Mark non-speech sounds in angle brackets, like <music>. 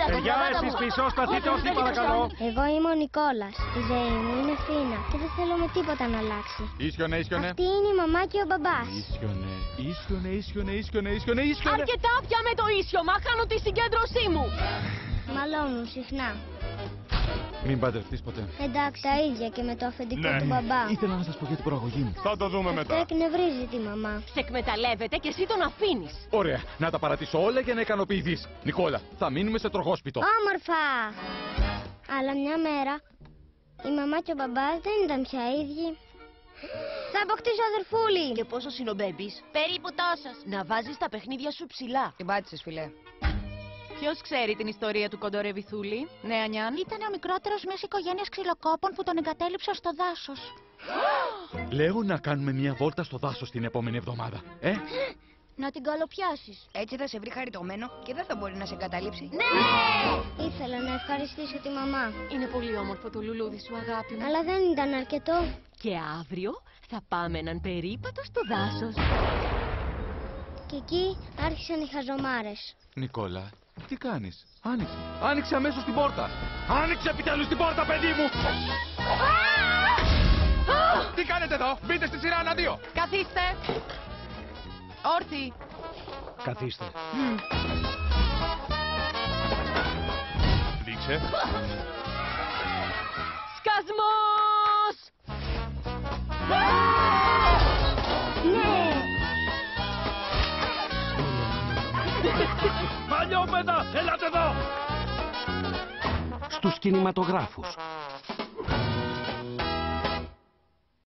Έλα, τα Παιδιά, γράμματα εσείς μου. πίσω, σταθείτε Όχι, όσοι δεν παρακαλώ. Εγώ είμαι ο Νικόλας. Η ζωή μου είναι φίνα και δεν θέλω με τίποτα να αλλάξει. Ίσιονε, ίσιονε. Αυτή είναι η μαμά και ο μπαμπάς. Ίσιονε, ίσιονε, ίσιονε, ίσιονε, ίσιονε, ίσιονε. Αρκετά πια με το ίσιωμα, χάνω τη συγκέντρωσή μου. Μαλώνουν συχνά. Μην παντρευτείς ποτέ. Εντάξει, τα ίδια και με το αφεντικό Ναι. του μπαμπά. Ήθελα να σας πω για την προαγωγή μου. Θα το δούμε Αυτό εκνευρίζει τη μαμά. Σε εκμεταλλεύεται και εσύ τον αφήνεις. Ωραία, να τα παρατήσω όλα για να ικανοποιηθείς. Νικόλα, θα μείνουμε σε τροχόσπιτο. Όμορφα! Αλλά μια μέρα η μαμά και ο μπαμπάς δεν ήταν πια ίδιοι. Θα αποκτήσω αδερφούλη. Και πόσο είναι ο Μπέμπης; Περίπου τόσος. Να βάζεις τα παιχνίδια σου ψηλά. Την πάτησες, φιλέ. Ποιος ξέρει την ιστορία του κοντορεβιθούλη, ναι Ανιάν; Ήταν ο μικρότερος μιας οικογένειας ξυλοκόπων που τον εγκατέλειψαν στο δάσος. <gasps> Λέω να κάνουμε μια βόλτα στο δάσος την επόμενη εβδομάδα. Ε, Να την καλοπιάσεις. Έτσι θα σε βρει χαριτωμένο και δεν θα μπορεί να σε εγκαταλείψει. Ναι! Ήθελα να ευχαριστήσω τη μαμά. Είναι πολύ όμορφο το λουλούδι σου, αγάπη μου. Αλλά δεν ήταν αρκετό. Και αύριο θα πάμε έναν περίπατο στο δάσος. Και εκεί άρχισαν οι χαζομάρες. Νικόλα, τι κάνεις; Άνοιξε. Άνοιξε αμέσως την πόρτα. Άνοιξε επιτέλους την πόρτα, παιδί μου. Τι κάνετε εδώ; Μπείτε στη σειρά ένα δύο. Καθίστε! Όρθιοι! Καθίστε. Δείξε. Σκασμός! Ναι! <laughs> Παλιόπαιδα, έλατε εδώ. Στους κινηματογράφους.